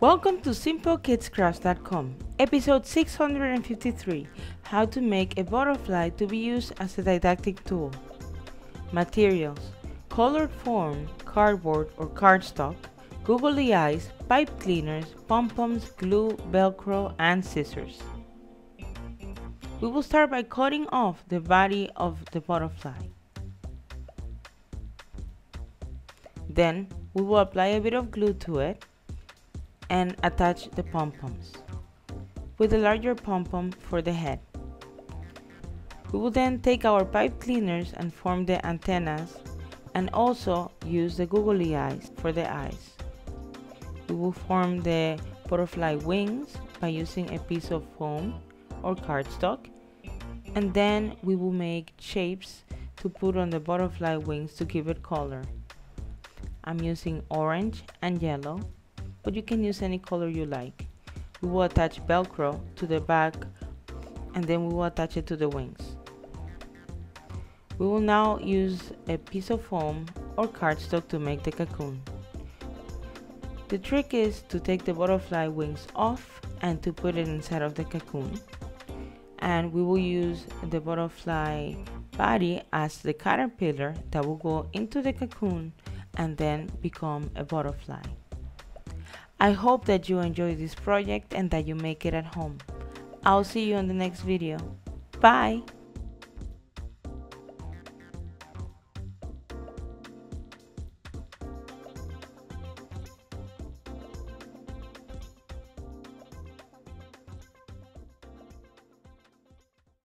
Welcome to SimpleKidsCrafts.com, episode 653 How to make a butterfly to be used as a didactic tool. Materials Colored foam, cardboard or cardstock, googly eyes, pipe cleaners, pom-poms, glue, velcro, and scissors. We will start by cutting off the body of the butterfly. Then we will apply a bit of glue to it and attach the pom-poms with a larger pom-pom for the head. We will then take our pipe cleaners and form the antennas and also use the googly eyes for the eyes. We will form the butterfly wings by using a piece of foam or cardstock and then we will make shapes to put on the butterfly wings to give it color. I'm using orange and yellow, but you can use any color you like. We will attach velcro to the back and then we will attach it to the wings. We will now use a piece of foam or cardstock to make the cocoon. The trick is to take the butterfly wings off and to put it inside of the cocoon. And we will use the butterfly body as the caterpillar that will go into the cocoon and then become a butterfly. I hope that you enjoy this project and that you make it at home. I'll see you on the next video. Bye!